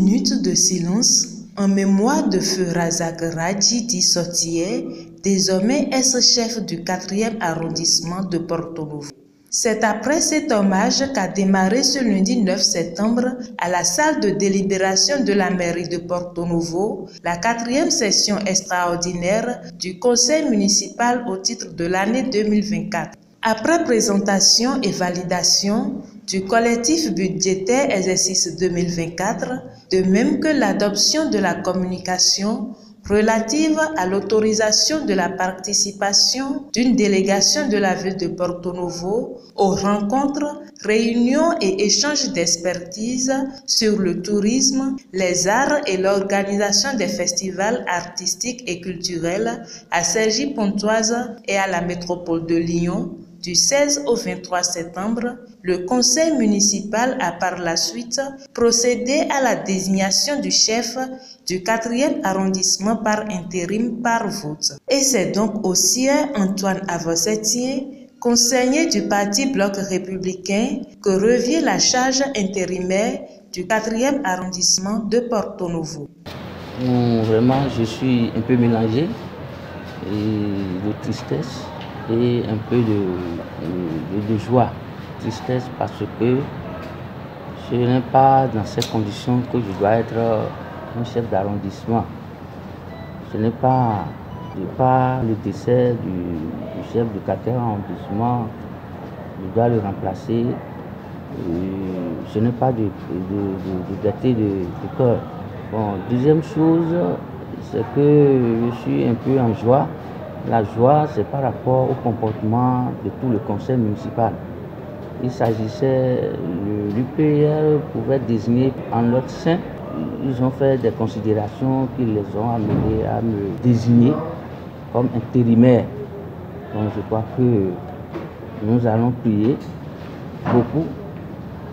de silence en mémoire de Feu Razak Radji dit désormais ex-chef du 4e arrondissement de Porto Novo. C'est après cet hommage qu'a démarré ce lundi 9 septembre à la salle de délibération de la mairie de Porto Novo la quatrième session extraordinaire du conseil municipal au titre de l'année 2024. Après présentation et validation du collectif budgétaire exercice 2024, de même que l'adoption de la communication relative à l'autorisation de la participation d'une délégation de la ville de Porto Novo aux rencontres, réunions et échanges d'expertise sur le tourisme, les arts et l'organisation des festivals artistiques et culturels à Cergy-Pontoise et à la métropole de Lyon du 16 au 23 septembre, le conseil municipal a par la suite procédé à la désignation du chef du 4e arrondissement par intérim par vote. Et c'est donc aussi Antoine Avosetier, conseiller du parti Bloc républicain, que revient la charge intérimaire du 4e arrondissement de Porto Novo. Vraiment, je suis un peu mélangé et de tristesse et un peu de, joie. Tristesse parce que ce n'est pas dans ces conditions que je dois être un chef d'arrondissement. Ce n'est pas, pas le décès du, chef du quatrième arrondissement, je dois le remplacer. ce n'est pas de, de, de, de, cœur. Bon, deuxième chose, c'est que je suis un peu en joie la joie, c'est par rapport au comportement de tout le conseil municipal. Il s'agissait, l'UPR pouvait désigner en notre sein. Ils ont fait des considérations qui les ont amenés à me désigner comme intérimaire. Donc je crois que nous allons prier beaucoup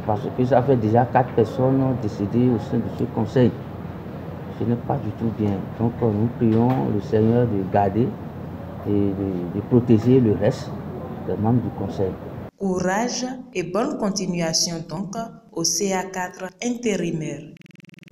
parce que ça fait déjà quatre personnes décédées au sein de ce conseil. Ce n'est pas du tout bien. Donc nous prions le Seigneur de garder et de, protéger le reste des membres du conseil. Courage et bonne continuation donc au CA4 intérimaire.